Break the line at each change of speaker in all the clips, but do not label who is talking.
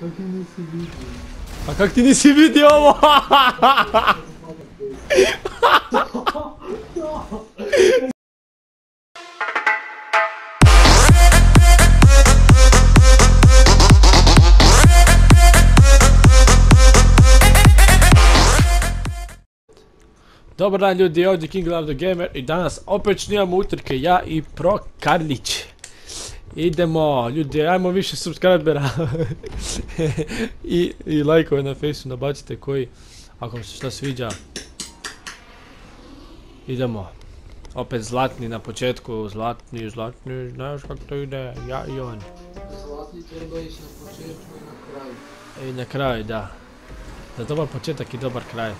Kak je nisi vidio?
A kak ti nisi vidio ovo? Dobar dan ljudi, ovdje King Love the Gamer i danas opet snimamo utrke ja i Pro Karlić. Idemo, ljudi, ajmo više subscribera I, i lajkove na fejsu nabacite koji, ako vam se šta sviđa. Idemo. Opet zlatni na početku, zlatni, zlatni, znaš kako to ide, ja i on.
Zlatni treba ići na početku i na kraju.
I na kraju, da. Za dobar početak i dobar kraj.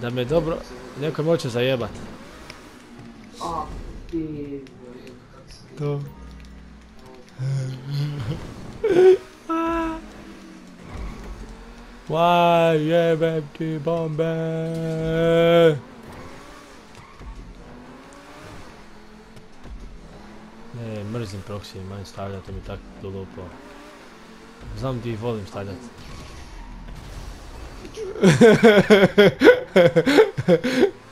Da me dobro, neko me hoće zajebat.
A, ti...
To. Why jebem ti bombe? Ne, mrzim proxy, manj stavljati mi tako glupo. Znam di ih volim stavljati.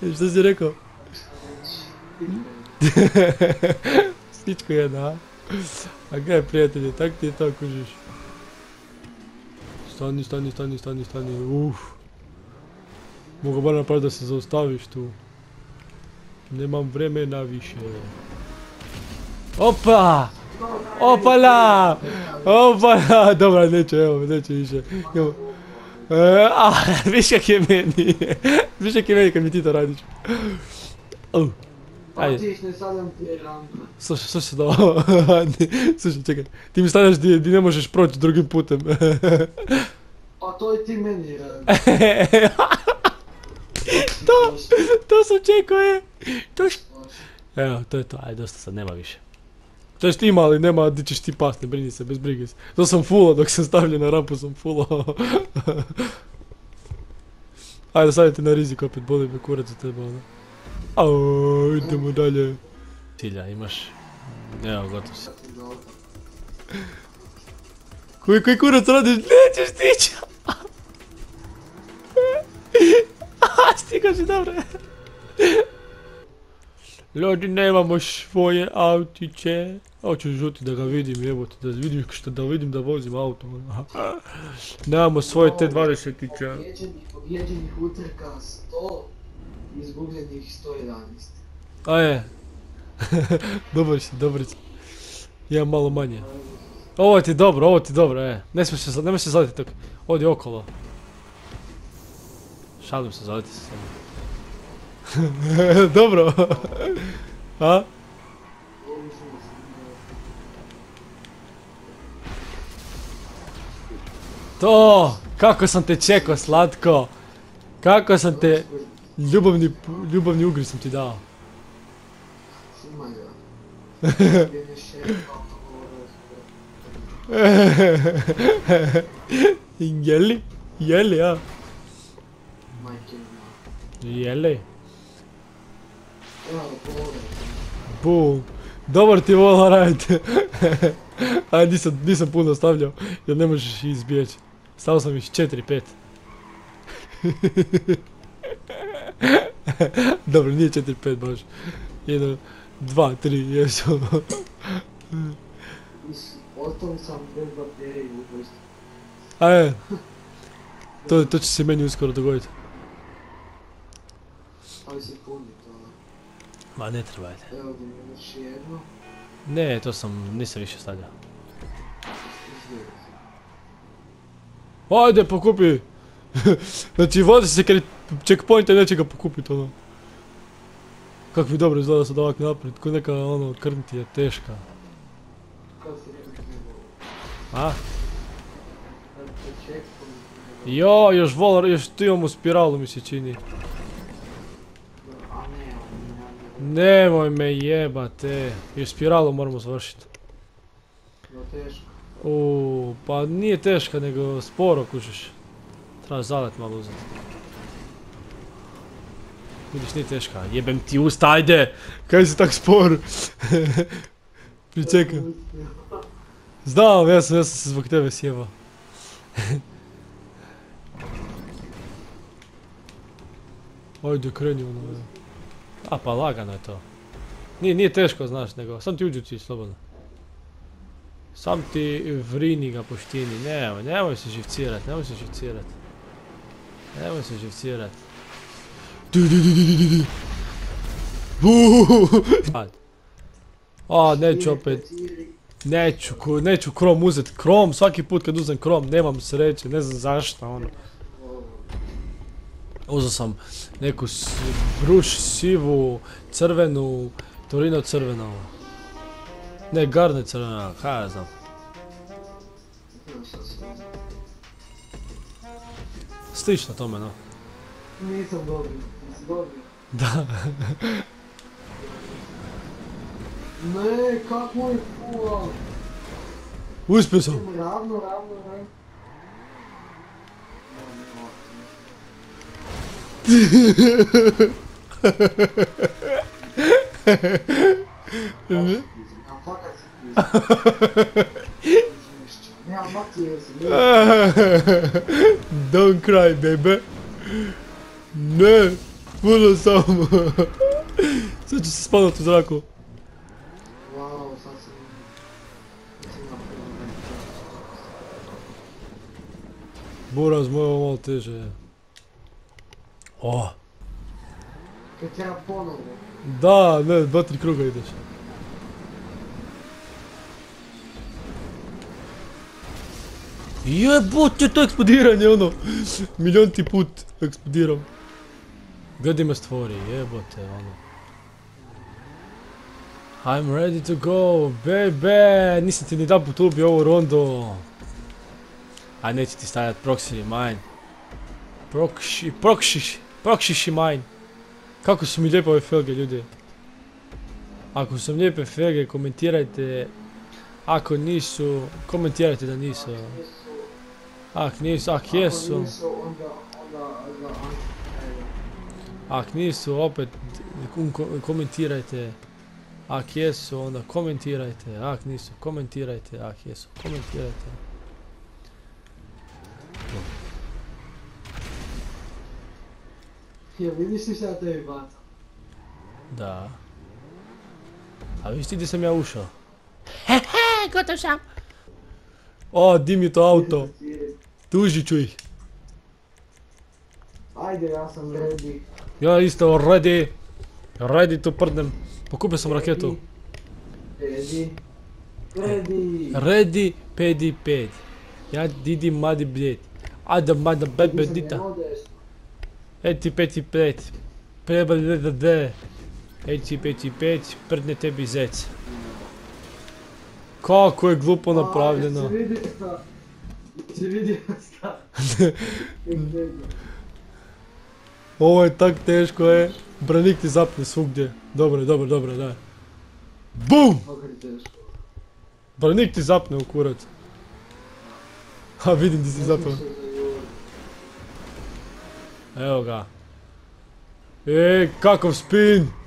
Što si rekao? Stičko jedna, a? A gdje prijatelje, tak ti je to kužiš. Stani, stani, stani, stani, stani, uff. Mogu bar napraviti da se zaustaviš tu. Nemam vremena više. Opa! Opala! Opala! Dobra, neće, evo, neće više. Evo. E, a, viš kak je meni. Viš kak je meni kad mi ti to radiš. Au.
Pa
Ajde.
ti ne stavljam ti ranka.
Slušaj, slušaj da ovo, slušaj, čekaj, ti mi stavljaš di, di ne možeš proći drugim putem.
A to i ti meni radi.
to, to sam čekao je, to š... Evo, to je to, ajde, dosta sad, nema više. To jest ima, ali nema di ćeš ti past, ne brini se, bez brige se. To sam fulao, dok sam stavljen na rampu sam fulao. Ajde, stavite na rizik opet, boli me kurac za tebe, ono. Au, idemo dalje. Cilja, imaš... Evo, gotov si. Koji, koji kurac radiš? Nećeš stići! Stigao si dobro. Ljudi, nemamo svoje autiće. Hoću žuti da ga vidim, jebote, da vidim što da vidim da vozim auto. ono. Nemamo svoje T20-iće.
Pobjeđenih, pobjeđenih utrka 100, izgubljenih 111.
A je. dobar si, dobar si. Imam malo manje. Ovo ti je dobro, ovo ti je dobro, e. Ne smiješ se, nemoj se zaliti tako. Odi okolo. Šalim se, zaliti se samo. dobro. A? To! Kako sam te čekao, slatko! Kako sam te... Ljubavni, ljubavni ugri sam ti dao. Jeli? Jeli, ja. Jeli. Bum. Dobar ti vola raditi. Aj, nisam, nisam puno stavljao, jer ne možeš izbjeći. Stavio sam ih 4-5. Dobro, nije 4-5 baš. Jedno, 2, 3, jesu.
Ostao sam bez baterije u ubojstvu.
A je. To, to će se meni uskoro dogoditi.
Ali se puni to.
Ma ne trebajte.
Evo da mi još jedno.
Ne, to sam, nisam više stavljao. Ajde, pokupi! znači, vozi se kraj checkpointa i neće ga pokupit, ono. Kako mi dobro izgleda sad ovak naprijed, ko neka, ono, krn ti je teška. A? Jo, još volar, još tu imamo spiralu mi se čini. Nemoj me jebate, još spiralu moramo završiti. Uuu, pa nije teška, nego sporo kužiš. Trebaš zalet malo uzeti. Vidiš, nije teška. Jebem ti usta, ajde! Kaj si tak spor? Pričekaj. Znam, ja sam, ja sam se zbog tebe sjebao. Ajde, kreni ono. A pa lagano je to. Nije, nije teško, znaš, nego sam ti uđu ti slobodno. Sam ti vrini ga poštini, nemoj, nemoj se živcirat, nemoj se živcirat. Nemoj se živcirat. Du, du, du, du, du, du, du. Buuu. Ad. A, neću opet, neću, ko- neću krom uzet, krom, svaki put kad uzem krom, nemam sreće, ne znam zašto, ono. Uzeo sam neku bruš sivu, crvenu, torino crvenu. Ne, garne crvena, kaj ja znam. Slično tome, no.
Nisam dobio, nisam dobio.
Da.
Ne, kak moj full.
Uspio sam.
Ravno, ravno, ravno. Fakat Now fuck you,
Don't cry baby. Не! Буду сам! Сега че си
спадна от зрако. Вау, сега
си... Буран с моя мал теже.
О! Те трябва
по-ново. Да, не, два-три круга идеше. Jebote to eksplodiranje ono, milionti put eksplodiram. Gledaj me stvori, jebote ono. I'm ready to go, baby, nisam ti ni dan put ubio ovu rondu. A neće ti stavljat proxy mine. Proxy, proxy, proxy mine. Kako su mi lijepe ove felge, ljudi. Ako su mi lijepe felge, komentirajte. Ako nisu, komentirajte da nisu. Ak nisu, ak jesu, ak nisu, opet kom- ko- komentirajte. Ak jesu, onda komentirajte. Ak nisu, komentirajte. Ak jesu, komentirajte.
Jel vidiš ti šta tebi bacam?
Da. A viš ti gdje sam ja ušao? Hehe, gotov sam. O, di mi to auto. Tužit ću ih.
Ajde, ja sam ready.
Ja isto ready. Ready to prdnem. Pokupio sam raketu.
Ready. Ready.
Ready, pedi, pedi. Ja didi madi bljet. Ada mada
ne odeš.
Eti peti pet. Preba de de de. Eti peti pet. Prdne tebi zec. Kako je glupo napravljeno.
Vidio šta?
Ovo je tak teško je. Branik ti zapne svugdje. Dobro, dobro, dobro, daj. BUM! Branik ti zapne u kurac. Ha, vidim di si zapao.
se.
Evo ga. E, kakav spin!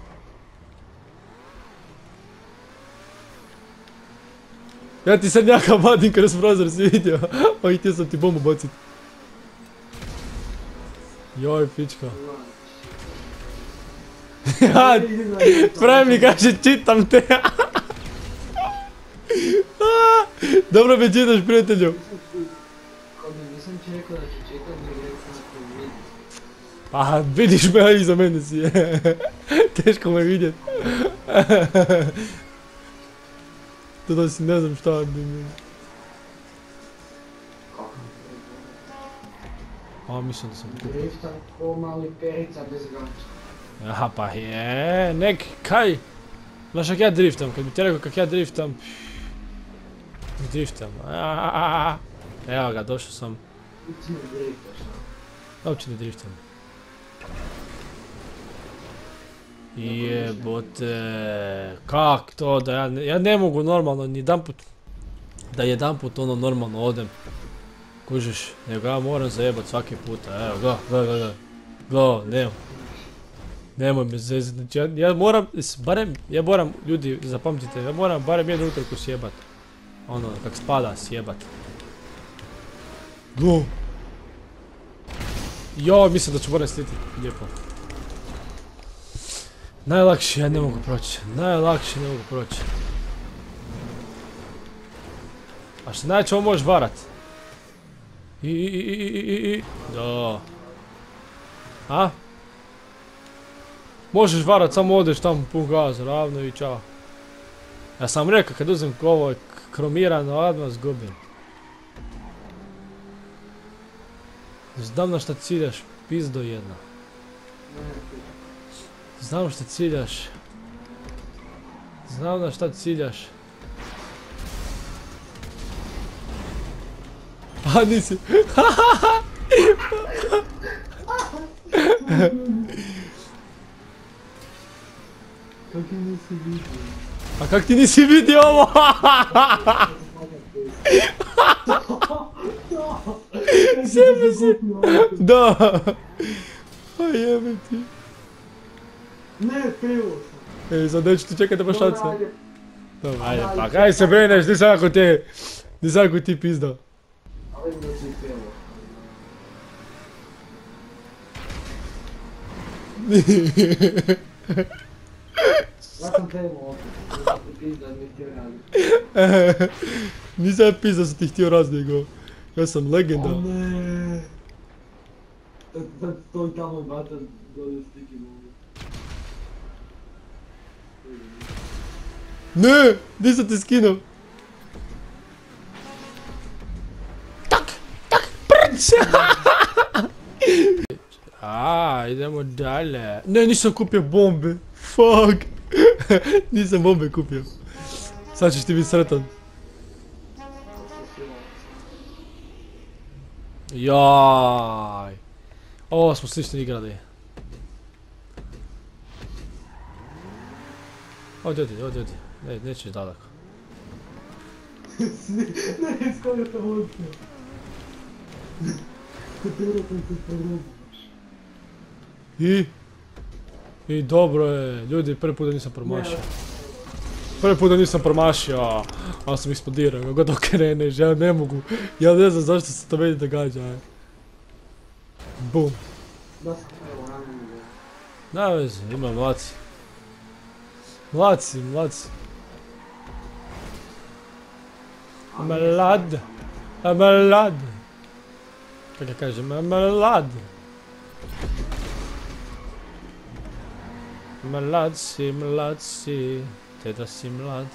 Ja ti sad njaka vadim kroz prozor si vidio. Pa i htio sam ti bombu bacit. Joj, pička. Ja, Pravi mi kaže čitam te. Dobro me čitaš prijatelju. Pa vidiš me, a iza mene si. Teško me vidjet. To da si ne znam šta bi mi... A, mislim da sam...
Driftam ko mali perica bez ganča.
Aha, pa je, nek, kaj? Znaš kak ja driftam, kad bi ti rekao kak ja driftam... Driftam, aaaaaa. Evo ga, došao sam.
Ti ne driftaš?
Uopće ne driftam. Jebote, kak to da ja ne, ja ne mogu normalno ni jedanput, da jedanput ono normalno odem, kužiš, nego ja moram zajebat svaki puta, evo ga, ga, ga, ga, ga, nemoj, nemoj me zezat, znači ja, ja moram, barem, ja moram, ljudi, zapamtite, ja moram barem jednu utrku sjebat, Ono, kak spada, sjebat. No. Jo, mislim da ću moram stiti. Lijepo. Najlakše, ja ne mogu proći. Najlakše ne mogu proći. A što najče ovo možeš varat? I, i, i, i, i, i. Da. A? Možeš varat, samo odeš tamo pun gaz, ravno i čao. Ja sam rekao, kad uzem ovo kromirano, odmah zgubim. Znam na šta ciljaš, pizdo jedna.
Ne,
Znam šta ciljaš. Znam na šta ciljaš. A nisi.
Kako nisi vidio?
A kak ti nisi vidio ovo?
Sebe si...
da. A jebe ti.
Ne, krivo sam.
Ej, sad neću ti čekati baš
Dobro,
šanse.
ajde.
Dobro, ajde, pa kaj se brineš, ti sad ako te... Ti sad ako ti pizda.
Ali mi si krivo. Ja sam krenuo opet. Pizda mi htio raditi.
Nisam ja pizda sam ti htio nego. Ja sam legenda.
O ne. Sad, sad stoj tamo i bata dolje stiki mogu.
Ne, nisam te skinuo. Tak, tak, prć! A, idemo dalje. Ne, nisam kupio bombe. Fuck. nisam bombe kupio. Sad ćeš ti biti sretan. Jaj. Ovo smo slično igrali. Ovdje, ovdje, ovdje, ovdje. Ne, nećeš daleko.
ne, to. Kuturo sam se progledao.
I? I dobro je, ljudi, prvi put da nisam promašio. Prvi put da nisam promašio, ali sam eksplodirao, kako god okreneš, ja ne mogu. Ja ne znam zašto se to meni događa. aj. Bum.
Da
veze, ima mlaci. Mlaci, mlaci. Mlad. Mlad. Kako kažem, mlad. Mlad si, mlad si, te da si mlad.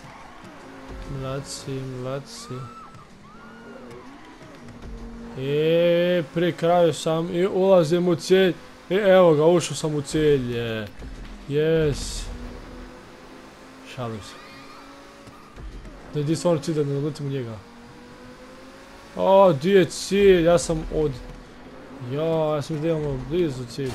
Mlad si, mlad si. I pri kraju sam i ulazim u cilj. I evo ga, ušao sam u je. Yes. Šalim se. Da idi stvarno cilj da ne naletim u njega. O, di je cilj? Ja sam od... Ja, ja sam da imamo blizu cilj.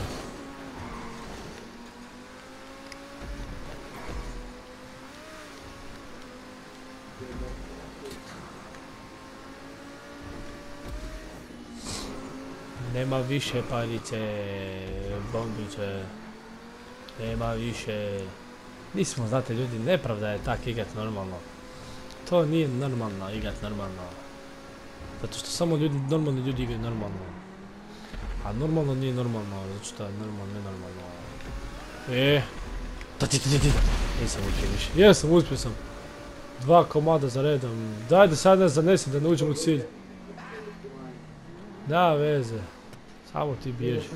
Nema više parice, bombice. Nema više. Nismo, znate ljudi, nepravda je tak igrat normalno. To nije normalno igrat normalno. Zato što samo ljudi, normalni ljudi igraju normalno. A normalno nije normalno, zato što je normalno nenormalno. E, da ti ti ti ti. Nisam uspio više. Jesam, uspio sam. Dva komada za redom. Daj da sad nas zanesi da ne uđem u cilj. Da veze. Samo ti bježi.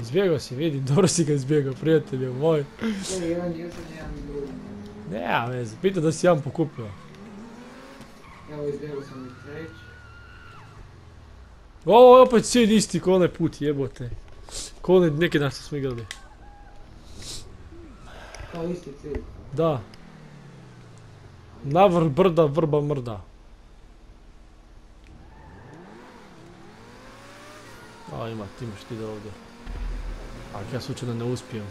Izbjegao si, vidi, dobro si ga izbjegao, prijatelju moj.
Ne.
Nema veze, pita da si jedan pokupio.
Evo izbjegao sam i treći.
Ovo je opet cilj isti ko onaj put, jebote. Ko onaj neki dan što smo igrali.
Kao isti cilj.
Da. Navr brda, vrba mrda. A ima, ti imaš ti da ovdje. Ako ja slučajno ne uspijem.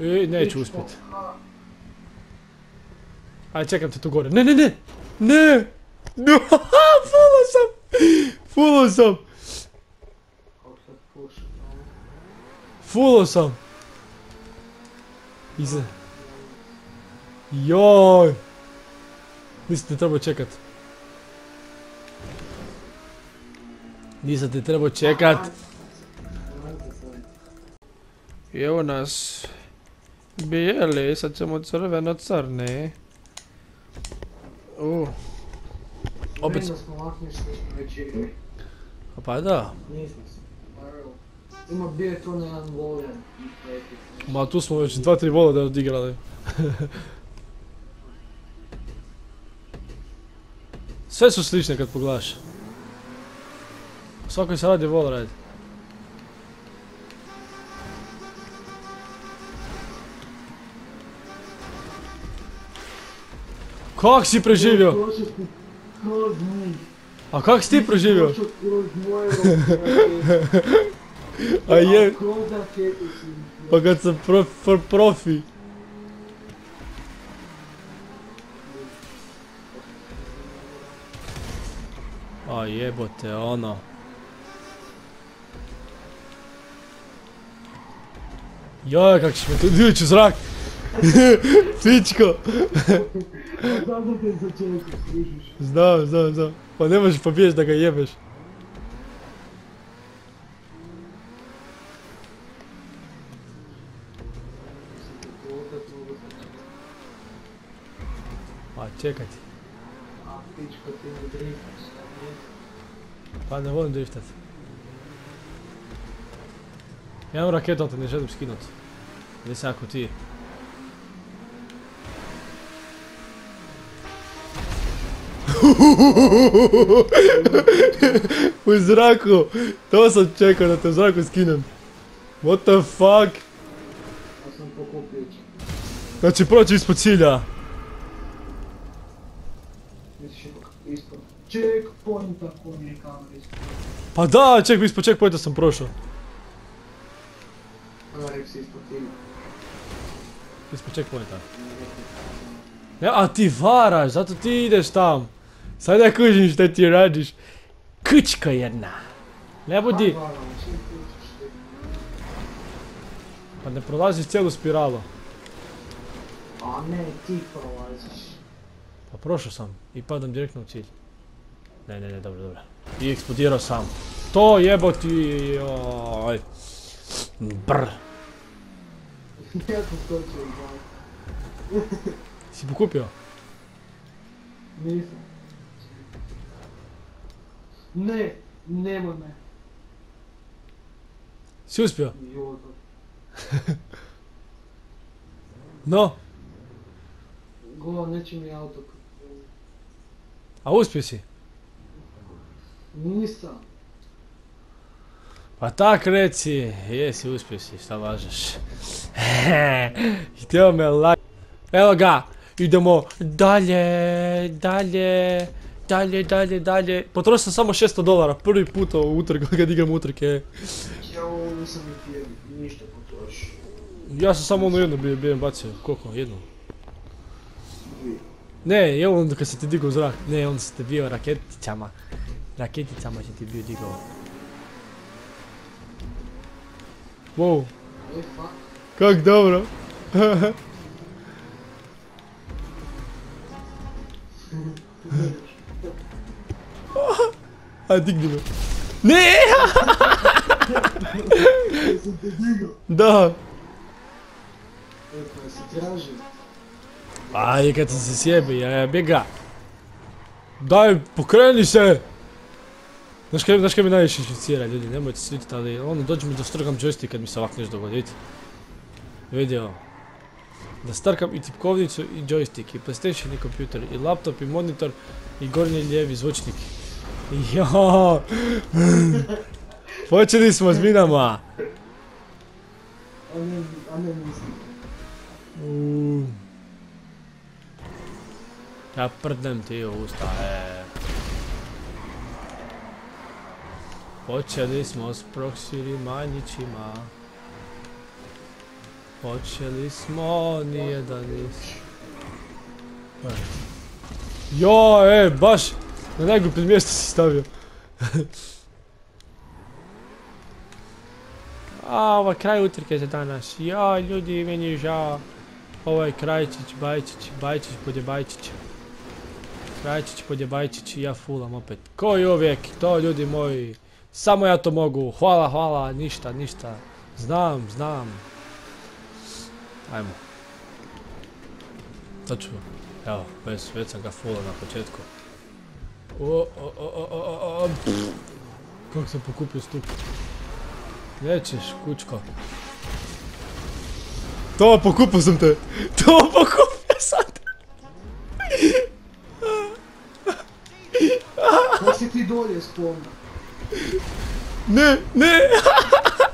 I neću uspjet. Aj čekam te tu gore. Ne, ne, ne! Ne! No, fulo sam! Fulo sam! Fulo sam! Iza... Joj! Nisam te trebao čekat. Nisam te trebao čekat. I evo nas. Bijeli, sad ćemo crveno crne. Uh. Opet,
Vidim da smo ovakvi što smo već igrali.
pa da.
Ima bio je to na jedan peti.
Ma tu smo već dva, tri vola da odigrali. Sve su slične kad pogledaš. Svako se radi vol radi. Kak si preživio? A kak si ti preživio? A je, pa kad sam pro, pro- profi. A jebote, ono. Joj, kak će me tu dići u zrak. Pičko.
Znam da te začekam, služiš.
Znam, znam, znam. Pa ne možeš pobjeć da ga jebeš. Pa čekaj ti. Pa ne volim driftat. Ja imam raketu, ali te ne želim skinut. Nisam ako ti. U zraku! To sam čekao da te u zraku skinem. What the fuck? Znači proći ispod cilja. Pa da, ček, ispod checkpointa sam prošao.
A rekao si ispod cilja.
Checkpointa. Ja, a ti varaš, zato ti ideš tam. Sad ja kužim šta ti radiš. Kučka jedna. Ne budi,
Pa,
ne prolaziš cijelu spiralu.
A ne, ti prolaziš.
Pa prošao sam i padam direktno u cilj. Ne, ne, ne, dobro, dobro. I eksplodirao sam. To jeboti, joj. Brr.
Ja sam skočio bak.
Si pokupio?
Nisam. Ne, nemoj me.
Si uspio? No,
Go, neće mi auto.
a uspio si.
Nisam.
Pa tak reci, jesi uspio si, šta lažeš. Htio me la... Evo ga, idemo dalje, dalje, dalje, dalje, dalje. Potrošio sam samo 600 dolara, prvi put u utrku kad igram utrke.
Ja ovo nisam ni pio, ništa potrošio.
Ja sam samo ono jedno bio bacio, koliko.
Dvije.
Ne, je onda kad se ti digao zrak, ne, onda si te bio raketicama. Raketicama si ti bio digao. Wow,
E,
kak dobro. Digni me. Ne! Da.
E, pa si tražio.
Aj, kad se sjebi, ja ga. Daj, pokreni se! Znaš kaj, mi najviše inficira, ljudi, nemojte se ali ono, dođe mi da strgam joystick kad mi se ovako nešto dogodi, vidite? Vidio. Da strkam i tipkovnicu i joystick, i playstation i kompjuter, i laptop, i monitor, i gornji lijevi zvučnik. Jo! Počeli smo s minama! Ja prdnem ti u usta, e. Počeli smo s proksiri manjićima. Počeli smo, nijedan nis. E. Jo, e, baš na najgluplje mjesto si stavio. A, ovo je kraj utrke za danas. Ja, ljudi, meni je žao. Ovo je krajčić, bajčić, bajčić, bude bajčić. Krajčić, Podjebajčić i ja fulam opet. Ko i uvijek, to ljudi moji. Samo ja to mogu. Hvala, hvala, ništa, ništa. Znam, znam. Ajmo. To ću. Evo, već, već sam ga fulao na početku. O, o, o, o, o, o, o. Kako sam pokupio stup. Nećeš, kučko. To, pokupio sam te! To, pokupio sam te!
Ko si ti dolje spomna?
Ne, ne!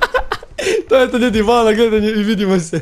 to je to ljudi, hvala gledanje i vidimo se.